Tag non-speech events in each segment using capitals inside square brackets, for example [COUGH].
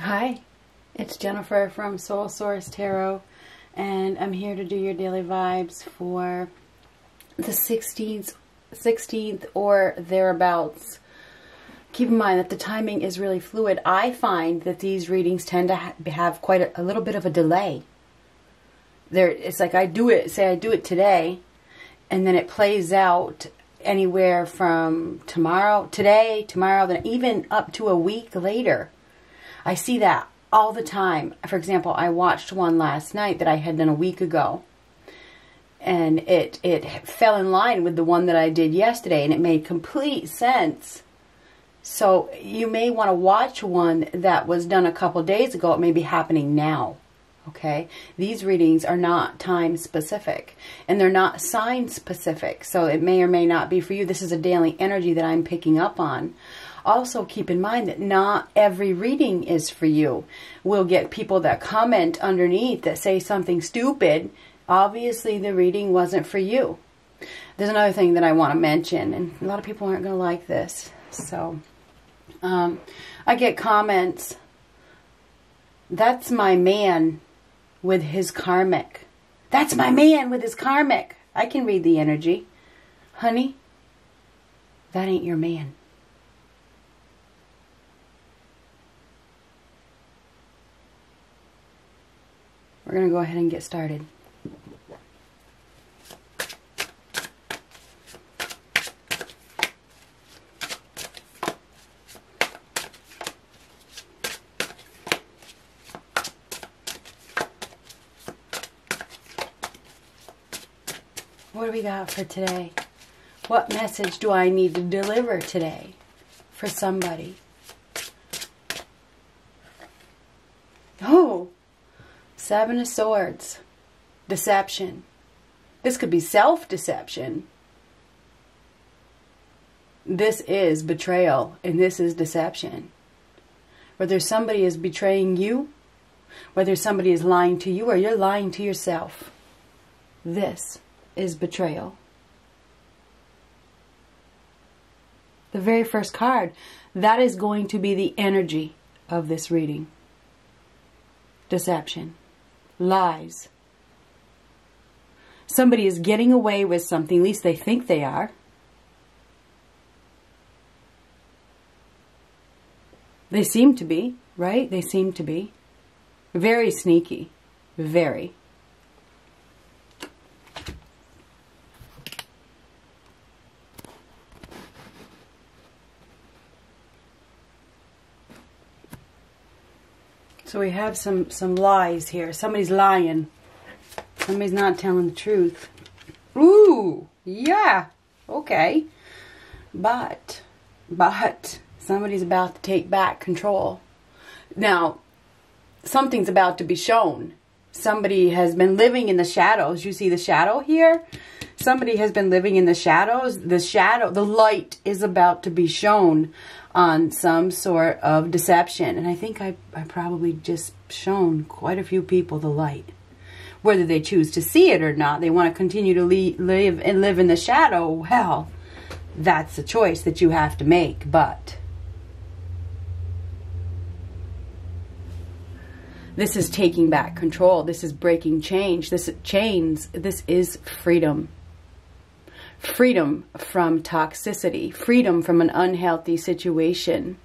Hi, it's Jennifer from Soul Source Tarot, and I'm here to do your daily vibes for the 16th, 16th or thereabouts. Keep in mind that the timing is really fluid. I find that these readings tend to ha have quite a, a little bit of a delay. There, it's like I do it, say I do it today, and then it plays out anywhere from tomorrow, today, tomorrow, then even up to a week later. I see that all the time. For example, I watched one last night that I had done a week ago. And it it fell in line with the one that I did yesterday and it made complete sense. So you may want to watch one that was done a couple days ago. It may be happening now. Okay? These readings are not time specific and they're not sign specific. So it may or may not be for you. This is a daily energy that I'm picking up on. Also, keep in mind that not every reading is for you. We'll get people that comment underneath that say something stupid. Obviously, the reading wasn't for you. There's another thing that I want to mention, and a lot of people aren't going to like this. So, um, I get comments. That's my man with his karmic. That's my man with his karmic. I can read the energy. Honey, that ain't your man. We're going to go ahead and get started. What do we got for today? What message do I need to deliver today for somebody? Seven of Swords. Deception. This could be self-deception. This is betrayal and this is deception. Whether somebody is betraying you, whether somebody is lying to you or you're lying to yourself. This is betrayal. The very first card, that is going to be the energy of this reading. Deception lies. Somebody is getting away with something, at least they think they are. They seem to be, right? They seem to be. Very sneaky. Very. So we have some, some lies here. Somebody's lying. Somebody's not telling the truth. Ooh, yeah, okay. But, but, somebody's about to take back control. Now, something's about to be shown. Somebody has been living in the shadows. You see the shadow here? Somebody has been living in the shadows. The shadow, the light is about to be shown on some sort of deception. And I think I, I probably just shown quite a few people the light. Whether they choose to see it or not, they want to continue to live and live in the shadow. Well, that's a choice that you have to make. But this is taking back control. This is breaking change. This chains. This is freedom freedom from toxicity, freedom from an unhealthy situation.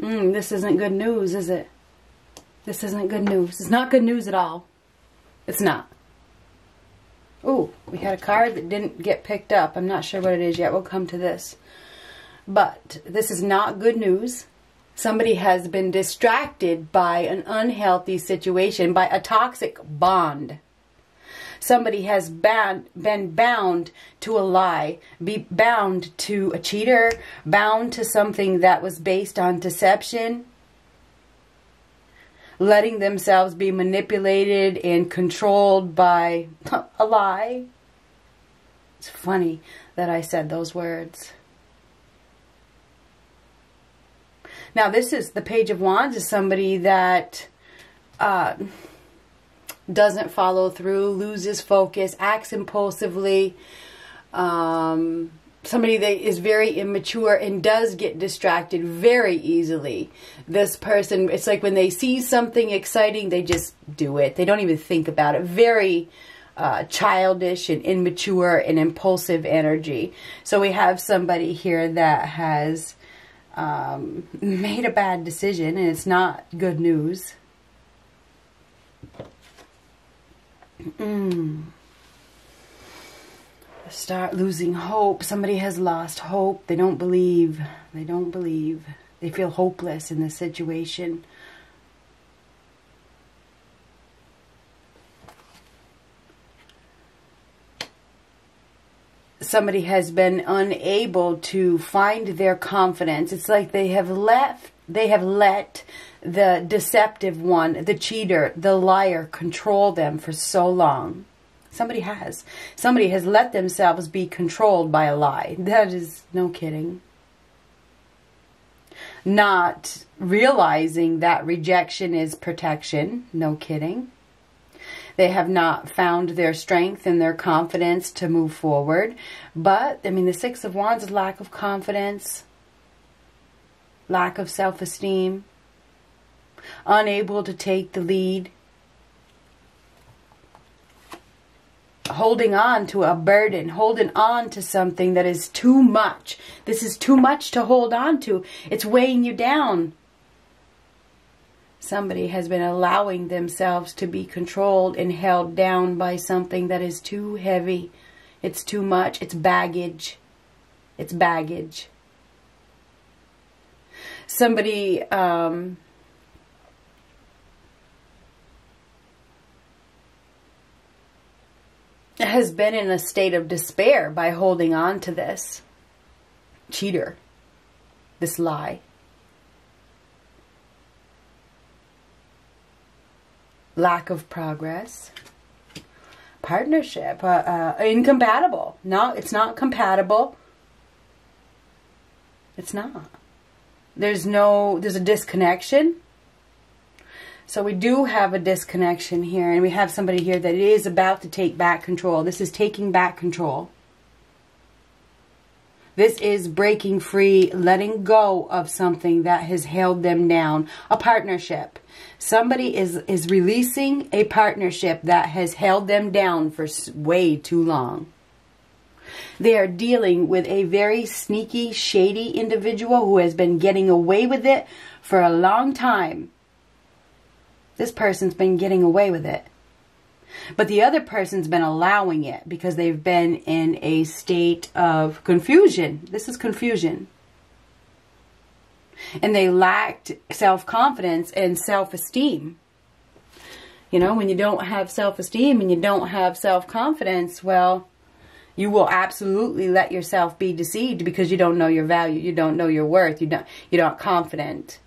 Mm, this isn't good news, is it? This isn't good news. It's not good news at all. It's not. Oh, we had a card that didn't get picked up. I'm not sure what it is yet. We'll come to this. But this is not good news. Somebody has been distracted by an unhealthy situation, by a toxic bond. Somebody has been bound to a lie, be bound to a cheater, bound to something that was based on deception, letting themselves be manipulated and controlled by [LAUGHS] a lie. It's funny that I said those words. Now, this is the Page of Wands is somebody that uh, doesn't follow through, loses focus, acts impulsively. Um, somebody that is very immature and does get distracted very easily. This person, it's like when they see something exciting, they just do it. They don't even think about it. Very uh, childish and immature and impulsive energy. So we have somebody here that has um, [LAUGHS] made a bad decision and it's not good news. Mm start losing hope. Somebody has lost hope. They don't believe. They don't believe. They feel hopeless in this situation. Somebody has been unable to find their confidence. It's like they have left, they have let the deceptive one, the cheater, the liar control them for so long. Somebody has. Somebody has let themselves be controlled by a lie. That is no kidding. Not realizing that rejection is protection. No kidding. They have not found their strength and their confidence to move forward. But, I mean, the Six of Wands is lack of confidence, lack of self-esteem, unable to take the lead, holding on to a burden, holding on to something that is too much. This is too much to hold on to. It's weighing you down. Somebody has been allowing themselves to be controlled and held down by something that is too heavy. It's too much. It's baggage. It's baggage. Somebody um, has been in a state of despair by holding on to this cheater, this lie. Lack of progress. Partnership. Uh, uh, incompatible. No, it's not compatible. It's not. There's no, there's a disconnection. So we do have a disconnection here, and we have somebody here that is about to take back control. This is taking back control. This is breaking free, letting go of something that has held them down. A partnership. Somebody is, is releasing a partnership that has held them down for way too long. They are dealing with a very sneaky, shady individual who has been getting away with it for a long time this person's been getting away with it. But the other person's been allowing it because they've been in a state of confusion. This is confusion. And they lacked self-confidence and self-esteem. You know, when you don't have self-esteem and you don't have self-confidence, well, you will absolutely let yourself be deceived because you don't know your value, you don't know your worth, you don't you're not confident.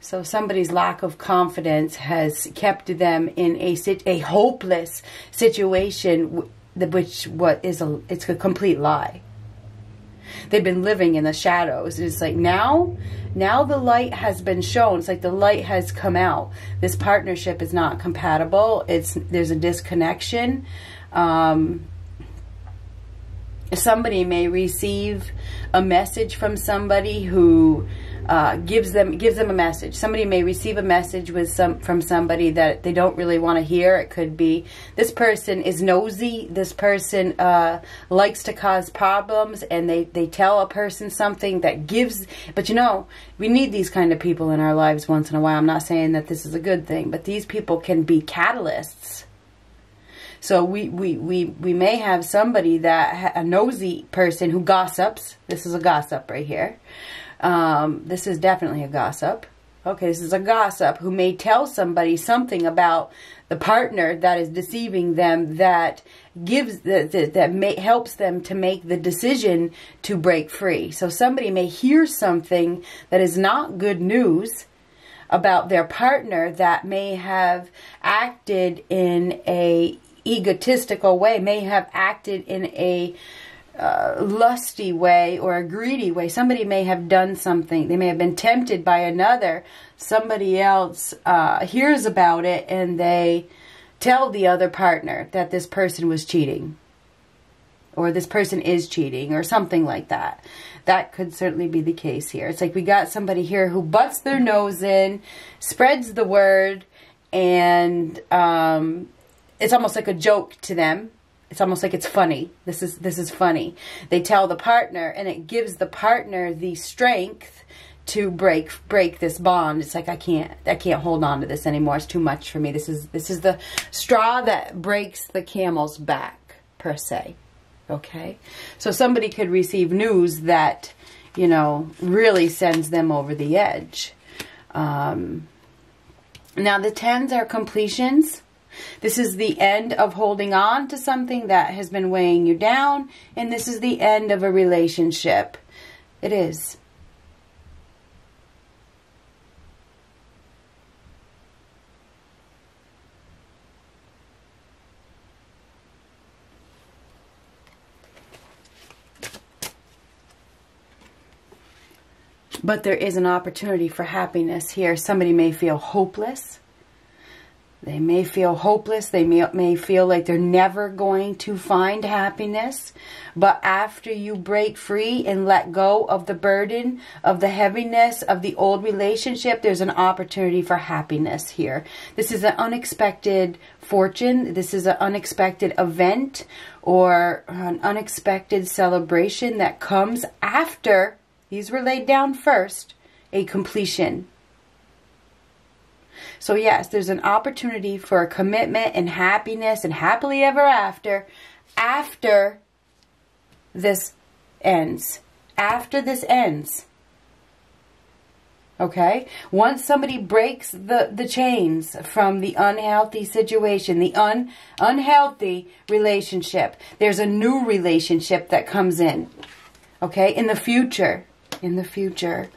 So somebody's lack of confidence has kept them in a a hopeless situation, which what is a it's a complete lie. They've been living in the shadows. It's like now, now the light has been shown. It's like the light has come out. This partnership is not compatible. It's there's a disconnection. Um, somebody may receive a message from somebody who uh, gives them gives them a message. Somebody may receive a message with some from somebody that they don't really want to hear. It could be this person is nosy. This person uh, likes to cause problems, and they they tell a person something that gives. But you know, we need these kind of people in our lives once in a while. I'm not saying that this is a good thing, but these people can be catalysts. So we, we, we, we may have somebody that, a nosy person who gossips. This is a gossip right here. Um, this is definitely a gossip. Okay, this is a gossip who may tell somebody something about the partner that is deceiving them that gives that that, that may, helps them to make the decision to break free. So somebody may hear something that is not good news about their partner that may have acted in a egotistical way, may have acted in a uh, lusty way or a greedy way. Somebody may have done something. They may have been tempted by another. Somebody else uh, hears about it and they tell the other partner that this person was cheating or this person is cheating or something like that. That could certainly be the case here. It's like we got somebody here who butts their nose in, spreads the word, and um, it's almost like a joke to them it's almost like it's funny. This is this is funny. They tell the partner and it gives the partner the strength to break break this bond. It's like I can't I can't hold on to this anymore. It's too much for me. This is this is the straw that breaks the camel's back per se. Okay? So somebody could receive news that, you know, really sends them over the edge. Um, now the tens are completions. This is the end of holding on to something that has been weighing you down, and this is the end of a relationship. It is. But there is an opportunity for happiness here. Somebody may feel hopeless. They may feel hopeless. They may, may feel like they're never going to find happiness. But after you break free and let go of the burden, of the heaviness of the old relationship, there's an opportunity for happiness here. This is an unexpected fortune. This is an unexpected event or an unexpected celebration that comes after, these were laid down first, a completion so yes, there's an opportunity for a commitment and happiness and happily ever after after this ends. After this ends. Okay? Once somebody breaks the, the chains from the unhealthy situation, the un, unhealthy relationship, there's a new relationship that comes in. Okay? In the future. In the future.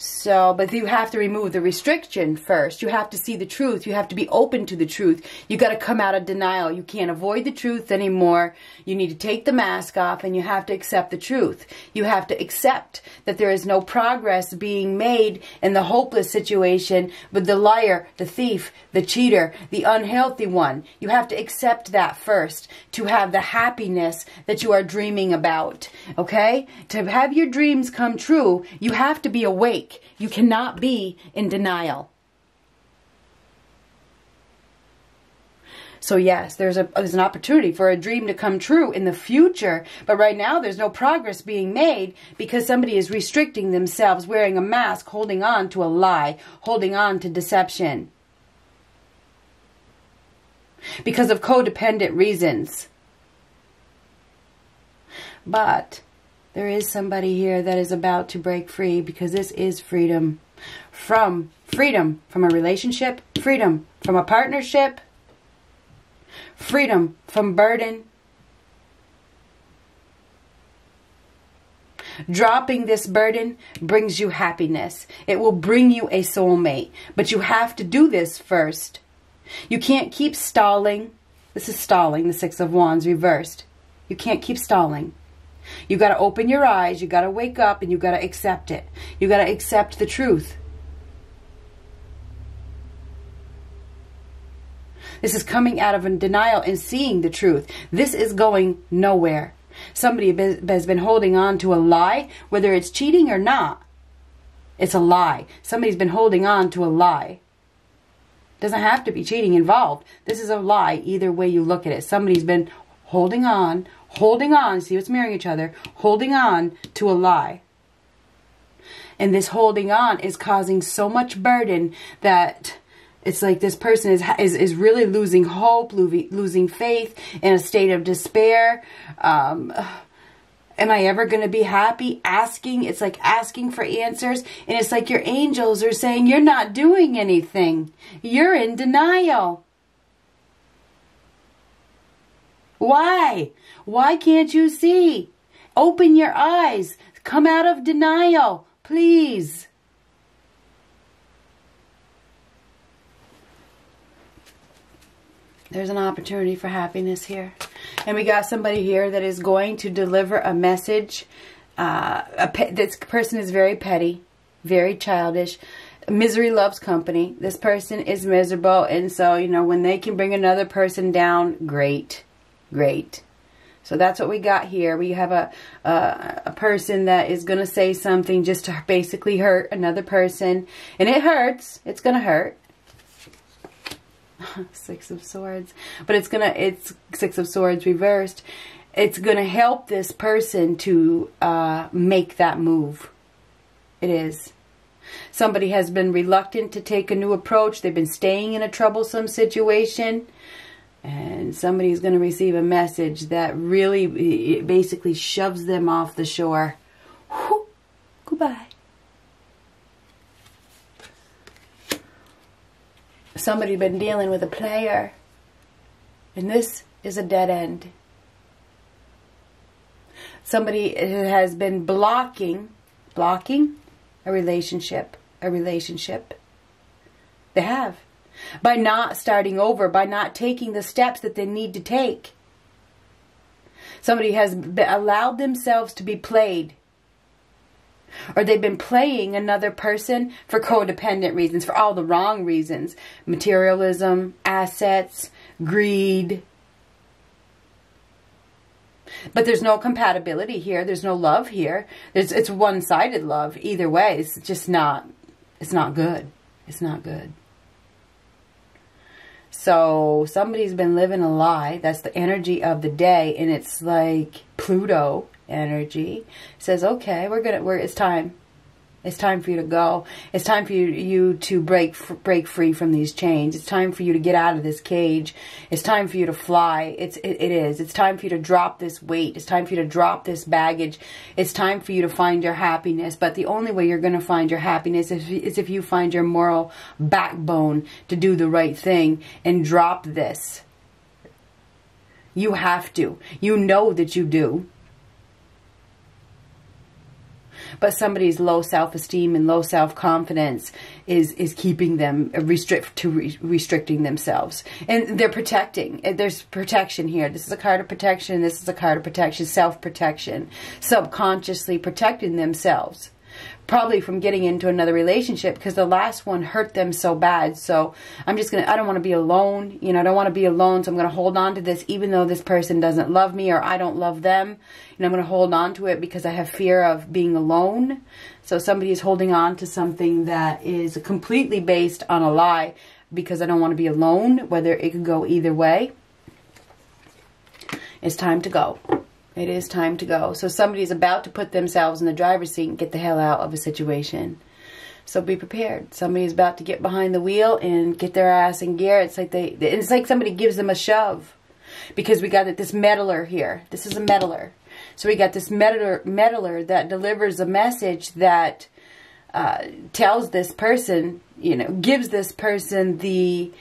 So, but you have to remove the restriction first. You have to see the truth. You have to be open to the truth. You got to come out of denial. You can't avoid the truth anymore. You need to take the mask off and you have to accept the truth. You have to accept that there is no progress being made in the hopeless situation with the liar, the thief, the cheater, the unhealthy one. You have to accept that first to have the happiness that you are dreaming about. Okay? To have your dreams come true, you have to be awake. You cannot be in denial. So yes, there's a there's an opportunity for a dream to come true in the future, but right now there's no progress being made because somebody is restricting themselves, wearing a mask, holding on to a lie, holding on to deception. Because of codependent reasons. But there is somebody here that is about to break free because this is freedom from freedom from a relationship, freedom from a partnership, freedom from burden. Dropping this burden brings you happiness. It will bring you a soulmate. But you have to do this first. You can't keep stalling. This is stalling, the Six of Wands reversed. You can't keep stalling. You got to open your eyes. You got to wake up and you got to accept it. You got to accept the truth. This is coming out of a denial and seeing the truth. This is going nowhere. Somebody has been holding on to a lie, whether it's cheating or not. It's a lie. Somebody's been holding on to a lie. Doesn't have to be cheating involved. This is a lie either way you look at it. Somebody's been holding on, holding on, see what's mirroring each other, holding on to a lie. And this holding on is causing so much burden that it's like this person is is, is really losing hope, losing faith, in a state of despair. Um, am I ever going to be happy? Asking, it's like asking for answers. And it's like your angels are saying, You're not doing anything. You're in denial. Why? Why can't you see? Open your eyes. Come out of denial, please. There's an opportunity for happiness here. And we got somebody here that is going to deliver a message. Uh, a this person is very petty, very childish. Misery loves company. This person is miserable. And so, you know, when they can bring another person down, great. Great. So that's what we got here. We have a, a, a person that is going to say something just to basically hurt another person. And it hurts. It's going to hurt. [LAUGHS] Six of Swords. But it's going to, it's Six of Swords reversed. It's going to help this person to uh, make that move. It is. Somebody has been reluctant to take a new approach. They've been staying in a troublesome situation. And somebody's going to receive a message that really basically shoves them off the shore. Whew. Goodbye. somebody been dealing with a player. And this is a dead end. Somebody uh, has been blocking, blocking a relationship, a relationship. They have. By not starting over, by not taking the steps that they need to take. Somebody has allowed themselves to be played or they've been playing another person for codependent reasons, for all the wrong reasons. Materialism, assets, greed. But there's no compatibility here. There's no love here. There's, it's one-sided love either way. It's just not, it's not good. It's not good. So somebody's been living a lie. That's the energy of the day. And it's like Pluto energy says, okay, we're gonna, we're, it's time. It's time for you to go. It's time for you, you to break break free from these chains. It's time for you to get out of this cage. It's time for you to fly. It's it, it is. It's time for you to drop this weight. It's time for you to drop this baggage. It's time for you to find your happiness. But the only way you're going to find your happiness is, is if you find your moral backbone to do the right thing and drop this. You have to. You know that you do but somebody's low self-esteem and low self-confidence is is keeping them restrict to re restricting themselves. And they're protecting. There's protection here. This is a card of protection. This is a card of protection. Self-protection. Subconsciously protecting themselves probably from getting into another relationship because the last one hurt them so bad. So I'm just going to, I don't want to be alone. You know, I don't want to be alone. So I'm going to hold on to this even though this person doesn't love me or I don't love them. And I'm going to hold on to it because I have fear of being alone. So somebody is holding on to something that is completely based on a lie because I don't want to be alone, whether it could go either way. It's time to go. It is time to go. So somebody's about to put themselves in the driver's seat and get the hell out of a situation. So be prepared. Somebody's about to get behind the wheel and get their ass in gear. It's like they it's like somebody gives them a shove. Because we got this meddler here. This is a meddler. So we got this meddler, meddler that delivers a message that uh, tells this person, you know, gives this person the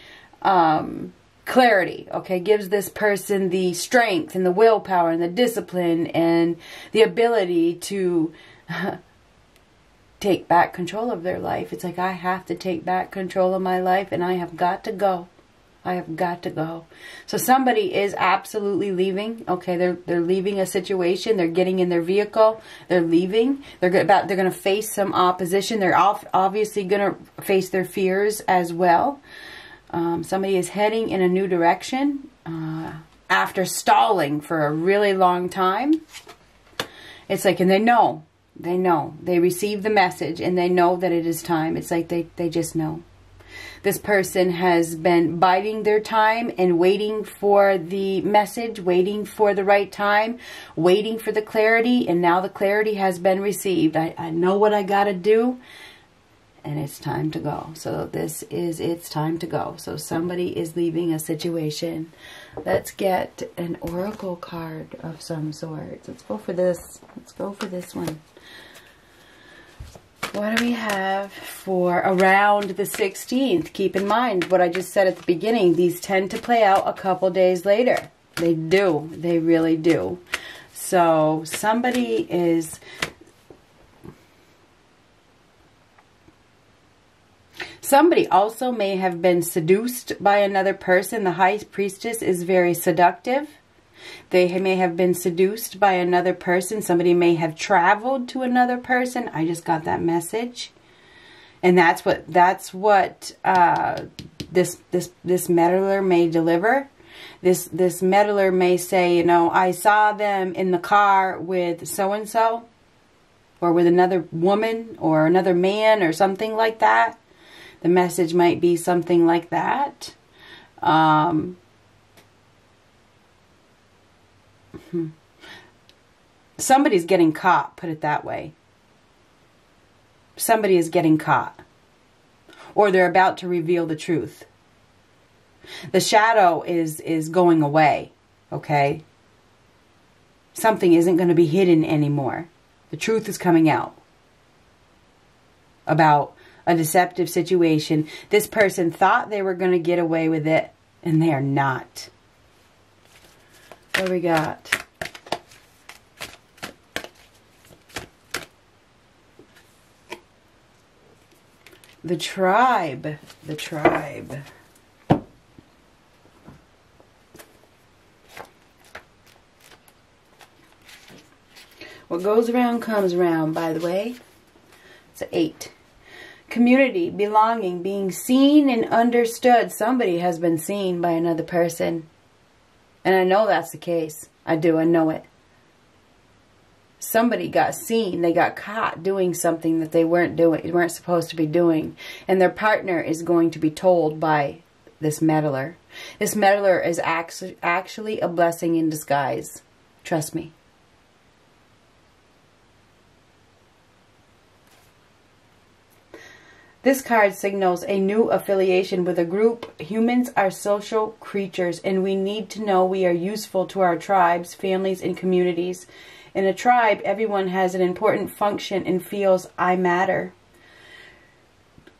um, clarity, okay, gives this person the strength and the willpower and the discipline and the ability to [LAUGHS] take back control of their life. It's like I have to take back control of my life and I have got to go. I have got to go. So somebody is absolutely leaving. Okay, they're they're leaving a situation. They're getting in their vehicle. They're leaving. They're about they're going to face some opposition. They're off, obviously going to face their fears as well. Um, somebody is heading in a new direction uh, after stalling for a really long time. It's like, and they know, they know, they receive the message and they know that it is time. It's like they, they just know. This person has been biding their time and waiting for the message, waiting for the right time, waiting for the clarity, and now the clarity has been received. I, I know what I got to do and it's time to go. So this is it's time to go. So somebody is leaving a situation. Let's get an oracle card of some sort. Let's go for this. Let's go for this one. What do we have for around the 16th? Keep in mind what I just said at the beginning. These tend to play out a couple days later. They do. They really do. So somebody is Somebody also may have been seduced by another person. The high priestess is very seductive. They may have been seduced by another person. Somebody may have traveled to another person. I just got that message. And that's what that's what uh, this this this meddler may deliver. This this meddler may say, you know, I saw them in the car with so and so, or with another woman, or another man, or something like that. The message might be something like that. Um, hmm. Somebody's getting caught, put it that way. Somebody is getting caught. Or they're about to reveal the truth. The shadow is is going away, okay? Something isn't going to be hidden anymore. The truth is coming out about a deceptive situation. This person thought they were going to get away with it, and they are not. What we got? The tribe. The tribe. What goes around comes around, by the way. It's an eight. Community, belonging, being seen and understood. Somebody has been seen by another person. And I know that's the case. I do. I know it. Somebody got seen. They got caught doing something that they weren't doing, weren't supposed to be doing. And their partner is going to be told by this meddler. This meddler is actually a blessing in disguise. Trust me. This card signals a new affiliation with a group. Humans are social creatures and we need to know we are useful to our tribes, families, and communities. In a tribe, everyone has an important function and feels I matter.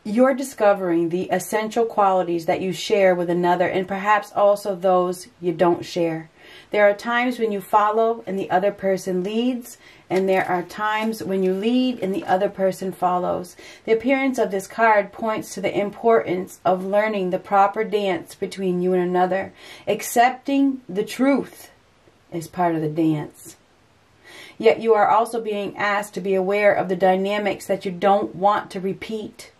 You're discovering the essential qualities that you share with another and perhaps also those you don't share. There are times when you follow and the other person leads and there are times when you lead and the other person follows. The appearance of this card points to the importance of learning the proper dance between you and another. Accepting the truth is part of the dance. Yet you are also being asked to be aware of the dynamics that you don't want to repeat.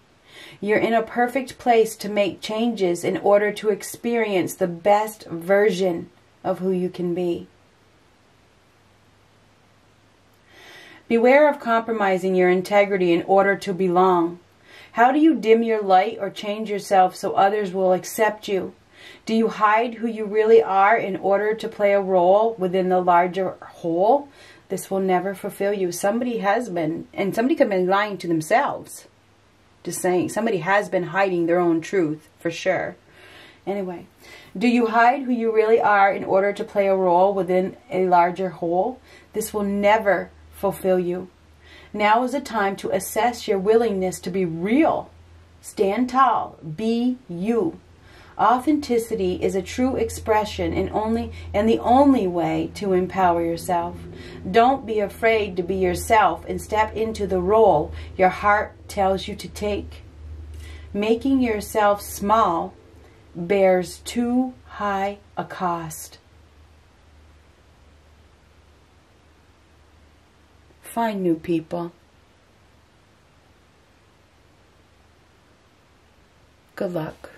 You're in a perfect place to make changes in order to experience the best version of who you can be. Beware of compromising your integrity in order to belong. How do you dim your light or change yourself so others will accept you? Do you hide who you really are in order to play a role within the larger whole? This will never fulfill you. Somebody has been, and somebody could have been lying to themselves. Just saying, somebody has been hiding their own truth, for sure. Anyway, do you hide who you really are in order to play a role within a larger whole? This will never fulfill you. Now is the time to assess your willingness to be real. Stand tall. Be you. Authenticity is a true expression and only and the only way to empower yourself. Don't be afraid to be yourself and step into the role your heart tells you to take. Making yourself small bears too high a cost. Find new people. Good luck.